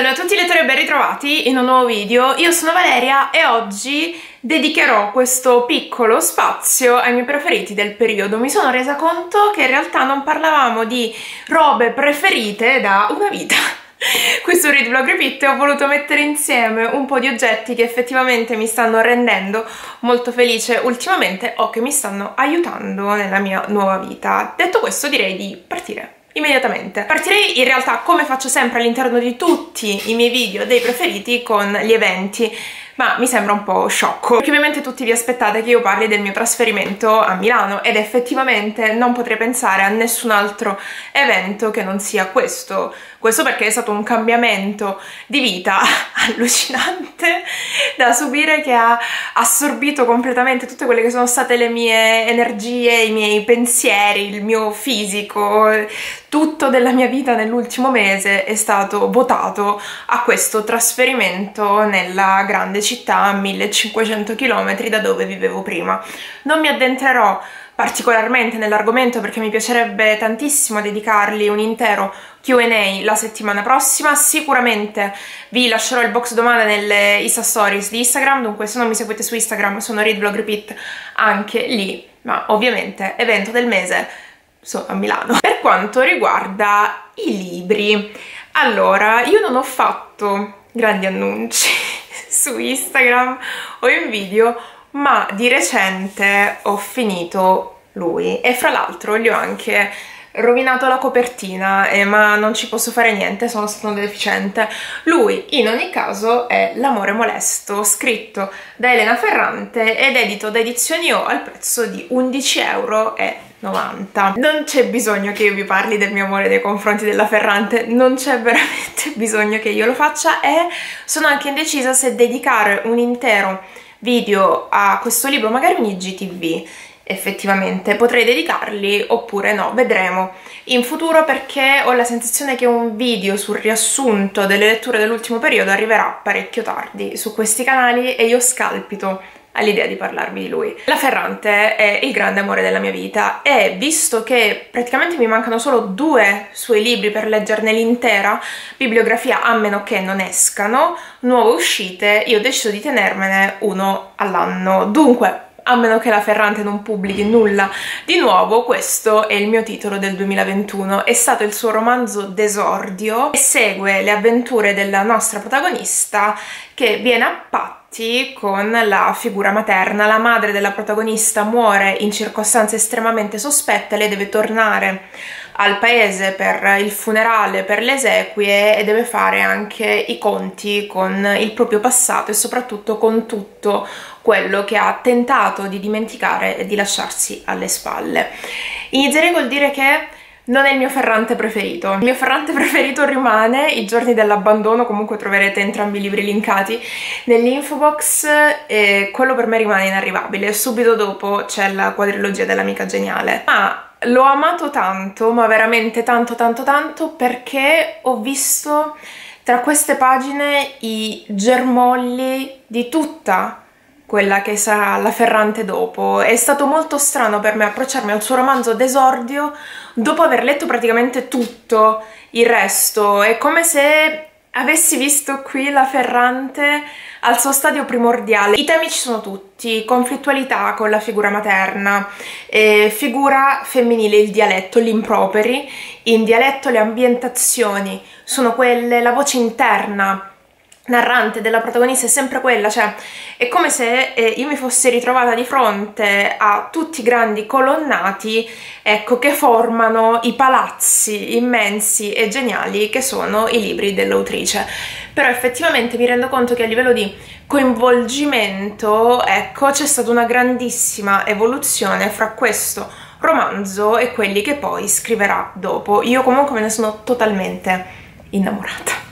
Salve a tutti lettori e ben ritrovati in un nuovo video, io sono Valeria e oggi dedicherò questo piccolo spazio ai miei preferiti del periodo. Mi sono resa conto che in realtà non parlavamo di robe preferite da una vita. Qui su Read Vlog Repeat ho voluto mettere insieme un po' di oggetti che effettivamente mi stanno rendendo molto felice ultimamente o che mi stanno aiutando nella mia nuova vita. Detto questo direi di partire immediatamente. Partirei in realtà come faccio sempre all'interno di tutti i miei video dei preferiti con gli eventi ma mi sembra un po' sciocco perché ovviamente tutti vi aspettate che io parli del mio trasferimento a Milano ed effettivamente non potrei pensare a nessun altro evento che non sia questo questo perché è stato un cambiamento di vita allucinante da subire che ha assorbito completamente tutte quelle che sono state le mie energie, i miei pensieri, il mio fisico, tutto della mia vita nell'ultimo mese è stato votato a questo trasferimento nella grande città a 1500 km da dove vivevo prima. Non mi addentrerò particolarmente nell'argomento perché mi piacerebbe tantissimo dedicargli un intero Q&A la settimana prossima, sicuramente vi lascerò il box domande nelle Insta Stories di Instagram, dunque se non mi seguite su Instagram sono Readblog Repeat anche lì, ma ovviamente evento del mese sono a Milano. Per quanto riguarda i libri, allora io non ho fatto grandi annunci su Instagram o in video ma di recente ho finito lui e fra l'altro gli ho anche rovinato la copertina, eh, ma non ci posso fare niente, sono stato deficiente. Lui, in ogni caso, è L'amore molesto, scritto da Elena Ferrante ed edito da Edizioni O al prezzo di 11,90 euro. Non c'è bisogno che io vi parli del mio amore nei confronti della Ferrante, non c'è veramente bisogno che io lo faccia e sono anche indecisa se dedicare un intero video a questo libro, magari un IGTV effettivamente, potrei dedicarli oppure no, vedremo. In futuro perché ho la sensazione che un video sul riassunto delle letture dell'ultimo periodo arriverà parecchio tardi su questi canali e io scalpito all'idea di parlarvi di lui. La Ferrante è il grande amore della mia vita e visto che praticamente mi mancano solo due suoi libri per leggerne l'intera bibliografia a meno che non escano nuove uscite, io ho deciso di tenermene uno all'anno. Dunque, a meno che la Ferrante non pubblichi nulla di nuovo, questo è il mio titolo del 2021. È stato il suo romanzo d'esordio e segue le avventure della nostra protagonista che viene a patti con la figura materna. La madre della protagonista muore in circostanze estremamente sospette, lei deve tornare al paese per il funerale, per le esequie e deve fare anche i conti con il proprio passato e soprattutto con tutto quello che ha tentato di dimenticare e di lasciarsi alle spalle. Inizierei col dire che non è il mio ferrante preferito. Il mio ferrante preferito rimane I giorni dell'abbandono, comunque troverete entrambi i libri linkati nell'info box e quello per me rimane inarrivabile. Subito dopo c'è la quadrilogia dell'amica geniale. Ma L'ho amato tanto, ma veramente tanto tanto tanto, perché ho visto tra queste pagine i germogli di tutta quella che sarà la Ferrante dopo. È stato molto strano per me approcciarmi al suo romanzo d'esordio dopo aver letto praticamente tutto il resto. È come se avessi visto qui la Ferrante al suo stadio primordiale. I temi ci sono tutti, conflittualità con la figura materna, eh, figura femminile, il dialetto, gli improperi, in dialetto le ambientazioni sono quelle, la voce interna narrante della protagonista è sempre quella, cioè è come se eh, io mi fossi ritrovata di fronte a tutti i grandi colonnati, ecco, che formano i palazzi immensi e geniali che sono i libri dell'autrice. Però effettivamente mi rendo conto che a livello di coinvolgimento, ecco, c'è stata una grandissima evoluzione fra questo romanzo e quelli che poi scriverà dopo. Io comunque me ne sono totalmente innamorata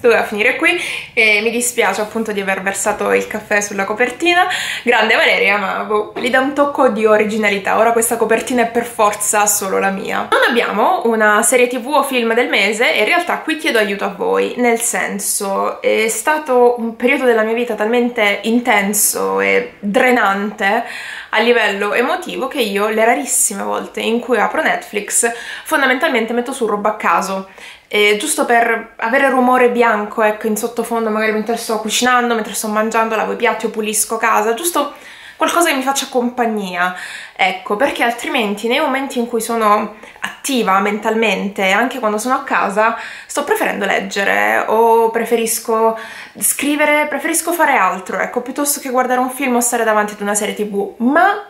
doveva finire qui e mi dispiace appunto di aver versato il caffè sulla copertina. Grande Valeria ma boh, gli dà un tocco di originalità. Ora questa copertina è per forza solo la mia. Non abbiamo una serie tv o film del mese e in realtà qui chiedo aiuto a voi. Nel senso è stato un periodo della mia vita talmente intenso e drenante a livello emotivo che io le rarissime volte in cui apro Netflix fondamentalmente metto su roba a caso eh, giusto per avere rumore bianco, ecco, in sottofondo magari mentre sto cucinando, mentre sto mangiando, lavo i piatti o pulisco casa, giusto qualcosa che mi faccia compagnia, ecco, perché altrimenti nei momenti in cui sono attiva mentalmente, anche quando sono a casa, sto preferendo leggere o preferisco scrivere, preferisco fare altro, ecco, piuttosto che guardare un film o stare davanti ad una serie tv, ma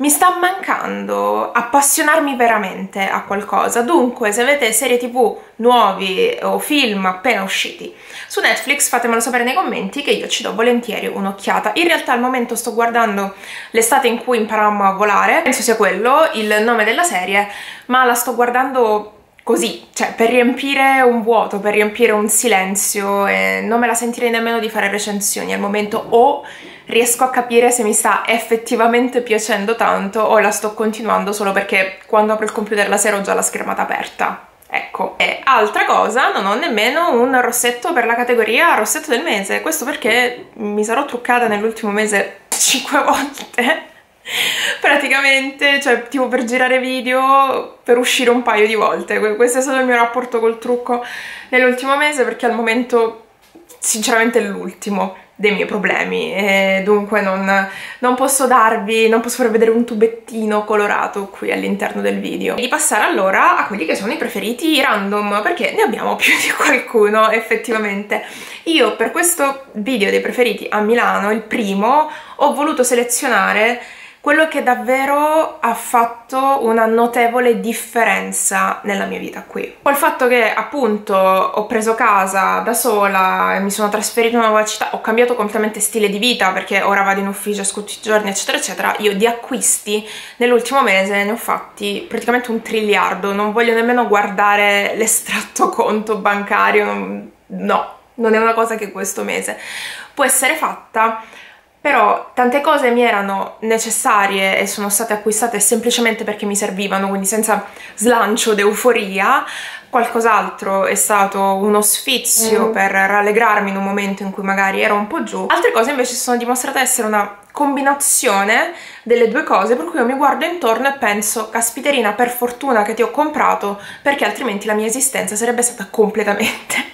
mi sta mancando appassionarmi veramente a qualcosa. Dunque, se avete serie tv nuovi o film appena usciti su Netflix, fatemelo sapere nei commenti che io ci do volentieri un'occhiata. In realtà al momento sto guardando l'estate in cui imparammo a volare, penso sia quello il nome della serie, ma la sto guardando così, cioè per riempire un vuoto, per riempire un silenzio e non me la sentirei nemmeno di fare recensioni al momento o riesco a capire se mi sta effettivamente piacendo tanto o la sto continuando solo perché quando apro il computer la sera ho già la schermata aperta. Ecco, e altra cosa, non ho nemmeno un rossetto per la categoria rossetto del mese, questo perché mi sarò truccata nell'ultimo mese 5 volte praticamente, cioè tipo per girare video, per uscire un paio di volte. Questo è stato il mio rapporto col trucco nell'ultimo mese perché al momento sinceramente è l'ultimo dei miei problemi e dunque non, non, posso darvi, non posso far vedere un tubettino colorato qui all'interno del video. E di passare allora a quelli che sono i preferiti random, perché ne abbiamo più di qualcuno effettivamente. Io per questo video dei preferiti a Milano, il primo, ho voluto selezionare quello che davvero ha fatto una notevole differenza nella mia vita qui. Col fatto che appunto ho preso casa da sola mi sono trasferita in una nuova città, ho cambiato completamente stile di vita perché ora vado in ufficio tutti i giorni eccetera eccetera, io di acquisti nell'ultimo mese ne ho fatti praticamente un triliardo, non voglio nemmeno guardare l'estratto conto bancario, no, non è una cosa che questo mese può essere fatta però tante cose mi erano necessarie e sono state acquistate semplicemente perché mi servivano, quindi senza slancio d'euforia, qualcos'altro è stato uno sfizio mm. per rallegrarmi in un momento in cui magari ero un po' giù, altre cose invece sono dimostrate essere una combinazione delle due cose per cui io mi guardo intorno e penso caspiterina per fortuna che ti ho comprato perché altrimenti la mia esistenza sarebbe stata completamente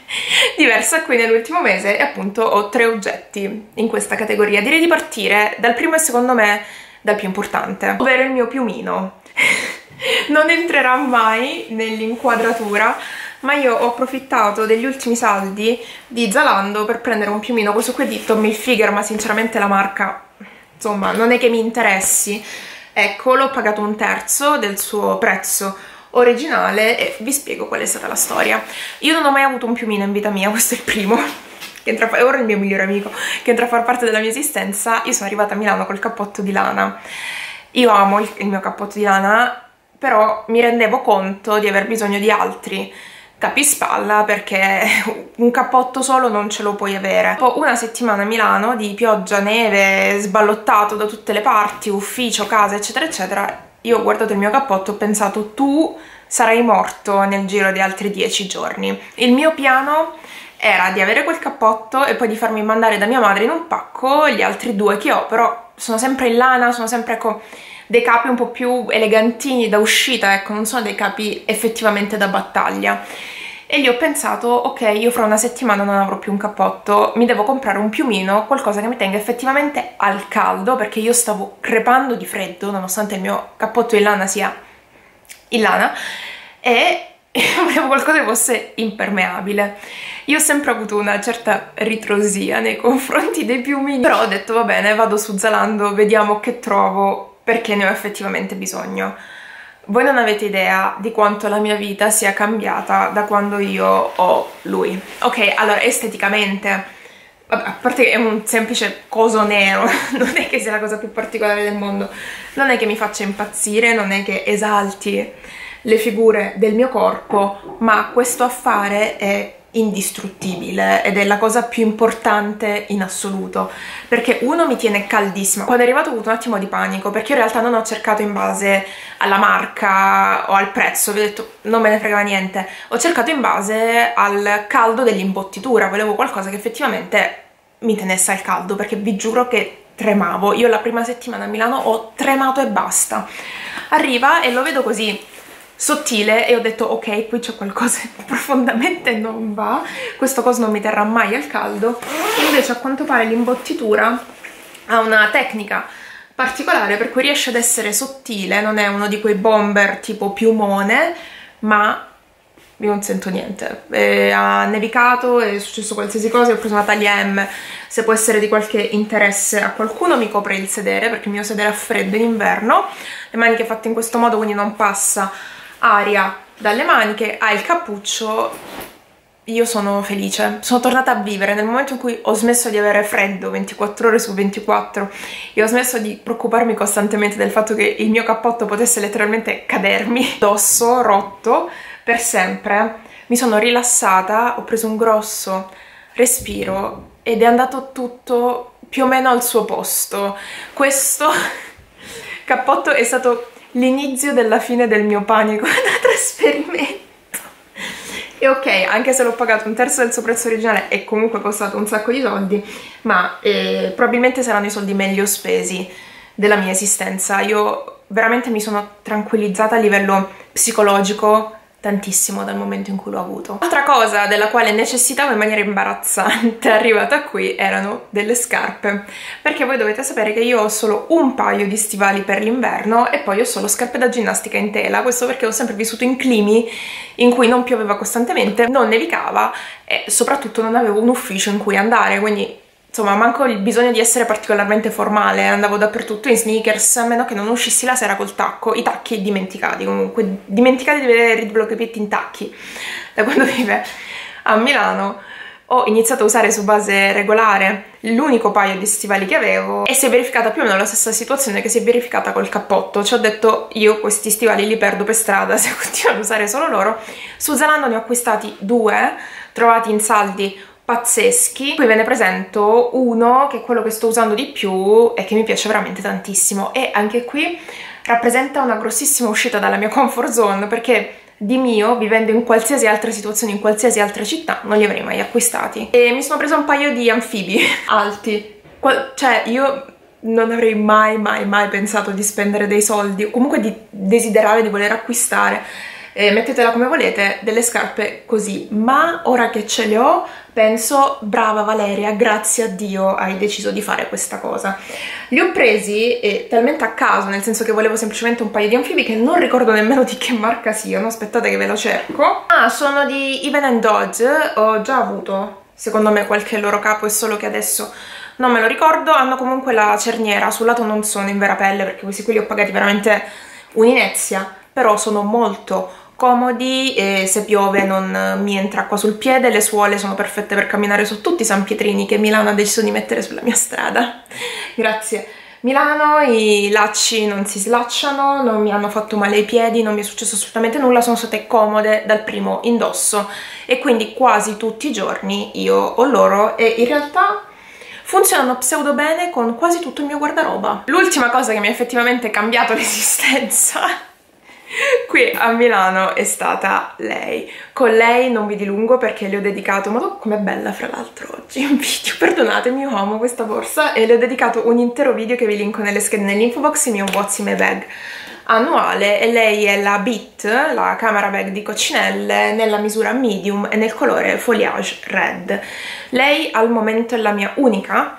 diversa qui nell'ultimo mese e appunto ho tre oggetti in questa categoria. Direi di partire dal primo e secondo me dal più importante, ovvero il mio piumino. non entrerà mai nell'inquadratura ma io ho approfittato degli ultimi saldi di Zalando per prendere un piumino, questo qui è di Tommy Hilfiger ma sinceramente la marca insomma non è che mi interessi ecco l'ho pagato un terzo del suo prezzo originale e vi spiego qual è stata la storia. Io non ho mai avuto un piumino in vita mia, questo è il primo, che entra a, ora è il mio migliore amico, che entra a far parte della mia esistenza. Io sono arrivata a Milano col cappotto di lana. Io amo il, il mio cappotto di lana, però mi rendevo conto di aver bisogno di altri capispalla perché un cappotto solo non ce lo puoi avere. Dopo una settimana a Milano di pioggia, neve, sballottato da tutte le parti, ufficio, casa, eccetera, eccetera, io ho guardato il mio cappotto e ho pensato tu sarai morto nel giro di altri dieci giorni. Il mio piano era di avere quel cappotto e poi di farmi mandare da mia madre in un pacco gli altri due che ho, però sono sempre in lana, sono sempre ecco dei capi un po' più elegantini da uscita, ecco, non sono dei capi effettivamente da battaglia e gli ho pensato ok io fra una settimana non avrò più un cappotto mi devo comprare un piumino qualcosa che mi tenga effettivamente al caldo perché io stavo crepando di freddo nonostante il mio cappotto in lana sia in lana e volevo qualcosa che fosse impermeabile. Io ho sempre avuto una certa ritrosia nei confronti dei piumini. Però ho detto va bene vado su Zalando vediamo che trovo perché ne ho effettivamente bisogno voi non avete idea di quanto la mia vita sia cambiata da quando io ho lui. Ok, allora esteticamente, a parte che è un semplice coso nero, non è che sia la cosa più particolare del mondo, non è che mi faccia impazzire, non è che esalti le figure del mio corpo, ma questo affare è indistruttibile ed è la cosa più importante in assoluto. Perché uno mi tiene caldissima. Quando è arrivato ho avuto un attimo di panico perché in realtà non ho cercato in base alla marca o al prezzo vi ho detto non me ne fregava niente. Ho cercato in base al caldo dell'imbottitura volevo qualcosa che effettivamente mi tenesse al caldo perché vi giuro che tremavo. Io la prima settimana a Milano ho tremato e basta. Arriva e lo vedo così sottile e ho detto ok qui c'è qualcosa che profondamente non va questo coso non mi terrà mai al caldo. Invece a quanto pare l'imbottitura ha una tecnica particolare per cui riesce ad essere sottile non è uno di quei bomber tipo piumone ma io non sento niente. E ha nevicato, è successo qualsiasi cosa ho preso una taglia M. Se può essere di qualche interesse a qualcuno mi copre il sedere perché il mio sedere ha freddo in inverno le maniche fatte in questo modo quindi non passa aria dalle maniche, ha il cappuccio io sono felice, sono tornata a vivere nel momento in cui ho smesso di avere freddo 24 ore su 24 e ho smesso di preoccuparmi costantemente del fatto che il mio cappotto potesse letteralmente cadermi addosso, rotto, per sempre. Mi sono rilassata, ho preso un grosso respiro ed è andato tutto più o meno al suo posto. Questo cappotto è stato l'inizio della fine del mio panico da trasferimento. E ok, anche se l'ho pagato un terzo del suo prezzo originale è comunque costato un sacco di soldi, ma eh, probabilmente saranno i soldi meglio spesi della mia esistenza. Io veramente mi sono tranquillizzata a livello psicologico tantissimo dal momento in cui l'ho avuto. Altra cosa della quale necessitavo in maniera imbarazzante arrivata qui erano delle scarpe, perché voi dovete sapere che io ho solo un paio di stivali per l'inverno e poi ho solo scarpe da ginnastica in tela, questo perché ho sempre vissuto in climi in cui non pioveva costantemente, non nevicava e soprattutto non avevo un ufficio in cui andare, quindi insomma manco il bisogno di essere particolarmente formale, andavo dappertutto in sneakers, a meno che non uscissi la sera col tacco, i tacchi dimenticati comunque, dimenticati di vedere Rid Blockepetti in tacchi, da quando vive a Milano. Ho iniziato a usare su base regolare l'unico paio di stivali che avevo e si è verificata più o meno la stessa situazione che si è verificata col cappotto. Ci ho detto io questi stivali li perdo per strada se continuo ad usare solo loro. Su Zalando ne ho acquistati due trovati in saldi pazzeschi. Qui ve ne presento uno che è quello che sto usando di più e che mi piace veramente tantissimo e anche qui rappresenta una grossissima uscita dalla mia comfort zone perché di mio, vivendo in qualsiasi altra situazione, in qualsiasi altra città, non li avrei mai acquistati. E mi sono presa un paio di anfibi alti. Qual cioè, io non avrei mai, mai, mai pensato di spendere dei soldi, o comunque di desiderare di voler acquistare eh, mettetela come volete, delle scarpe così, ma ora che ce le ho penso, brava Valeria, grazie a Dio hai deciso di fare questa cosa. Li ho presi eh, talmente a caso, nel senso che volevo semplicemente un paio di anfibi che non ricordo nemmeno di che marca siano, aspettate che ve lo cerco. Ah, sono di Even Dodge, ho già avuto secondo me qualche loro capo, è solo che adesso non me lo ricordo, hanno comunque la cerniera, sul lato non sono in vera pelle perché questi qui li ho pagati veramente un'inezia, però sono molto comodi e se piove non mi entra acqua sul piede, le suole sono perfette per camminare su tutti i San Pietrini che Milano ha deciso di mettere sulla mia strada. Grazie. Milano i lacci non si slacciano, non mi hanno fatto male i piedi, non mi è successo assolutamente nulla, sono state comode dal primo indosso e quindi quasi tutti i giorni io ho loro e in realtà funzionano pseudo bene con quasi tutto il mio guardaroba. L'ultima cosa che mi ha effettivamente cambiato l'esistenza qui a Milano è stata lei. Con lei non vi dilungo perché le ho dedicato, ma com'è bella fra l'altro oggi, un video, perdonatemi, io amo questa borsa e le ho dedicato un intero video che vi linko nelle schede nell'info box, il mio What's bag annuale e lei è la Beat, la camera bag di Coccinelle, nella misura medium e nel colore foliage red. Lei al momento è la mia unica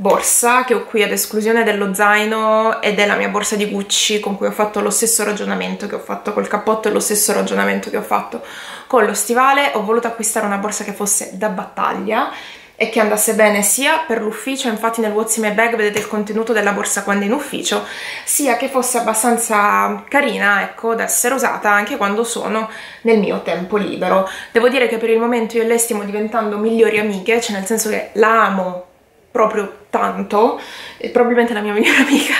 borsa che ho qui ad esclusione dello zaino ed è la mia borsa di Gucci con cui ho fatto lo stesso ragionamento che ho fatto col cappotto e lo stesso ragionamento che ho fatto con lo stivale ho voluto acquistare una borsa che fosse da battaglia e che andasse bene sia per l'ufficio, infatti nel What's in my bag vedete il contenuto della borsa quando è in ufficio, sia che fosse abbastanza carina, ecco, da essere usata anche quando sono nel mio tempo libero. Devo dire che per il momento io e lei stiamo diventando migliori amiche, cioè nel senso che la amo proprio tanto, probabilmente la mia migliore amica,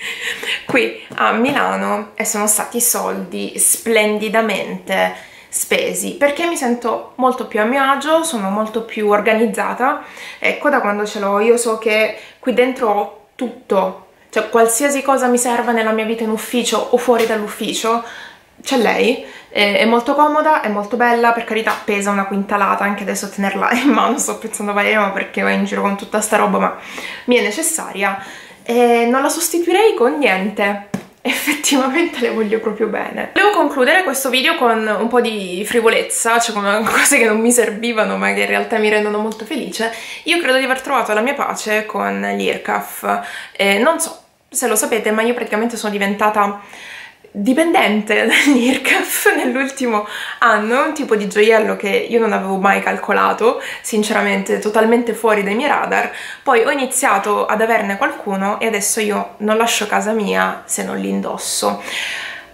qui a Milano e sono stati soldi splendidamente spesi perché mi sento molto più a mio agio, sono molto più organizzata. Ecco da quando ce l'ho io so che qui dentro ho tutto. Cioè qualsiasi cosa mi serva nella mia vita in ufficio o fuori dall'ufficio c'è lei, è molto comoda, è molto bella, per carità pesa una quintalata, anche adesso tenerla in mano sto pensando Valeria ma perché vai in giro con tutta sta roba, ma mi è necessaria e non la sostituirei con niente. effettivamente le voglio proprio bene. Volevo concludere questo video con un po' di frivolezza, cioè con cose che non mi servivano ma che in realtà mi rendono molto felice. Io credo di aver trovato la mia pace con l'IRCAF. Eh, non so se lo sapete, ma io praticamente sono diventata dipendente dall'IRCAF nell'ultimo anno, un tipo di gioiello che io non avevo mai calcolato, sinceramente totalmente fuori dai miei radar. Poi ho iniziato ad averne qualcuno e adesso io non lascio casa mia se non li indosso.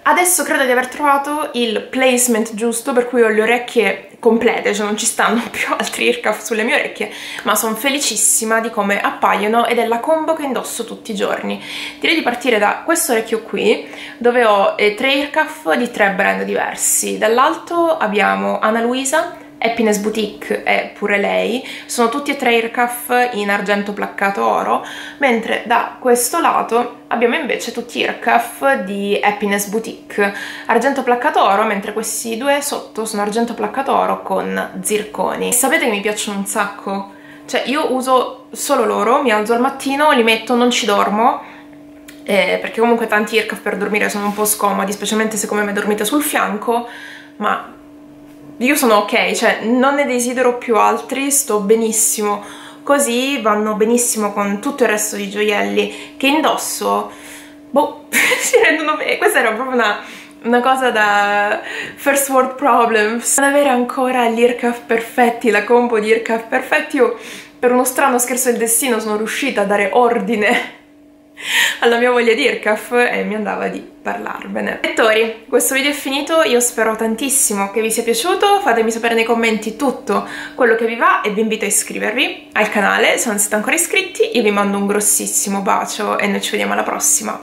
Adesso credo di aver trovato il placement giusto per cui ho le orecchie complete, cioè non ci stanno più altri earcuff sulle mie orecchie, ma sono felicissima di come appaiono ed è la combo che indosso tutti i giorni. Direi di partire da questo orecchio qui, dove ho eh, tre earcuff di tre brand diversi. Dall'alto abbiamo Ana Luisa, Happiness Boutique è pure lei, sono tutti e tre earcuff in argento placcato oro, mentre da questo lato abbiamo invece tutti earcuff di Happiness Boutique, argento placcato oro, mentre questi due sotto sono argento placcato oro con zirconi. Sapete che mi piacciono un sacco? Cioè io uso solo loro, mi alzo al mattino, li metto, non ci dormo, eh, perché comunque tanti earcuff per dormire sono un po' scomodi, specialmente se come me dormite sul fianco, ma io sono ok, cioè non ne desidero più altri, sto benissimo. Così, vanno benissimo con tutto il resto di gioielli che indosso, boh, si rendono bene, questa era proprio una, una cosa da first world problems, non avere ancora gli earcuff perfetti, la combo di earcuff perfetti, io per uno strano scherzo del destino sono riuscita a dare ordine alla mia voglia di IRCAF e mi andava di parlarvene. Lettori, questo video è finito, io spero tantissimo che vi sia piaciuto, fatemi sapere nei commenti tutto quello che vi va e vi invito a iscrivervi al canale se non siete ancora iscritti, io vi mando un grossissimo bacio e noi ci vediamo alla prossima.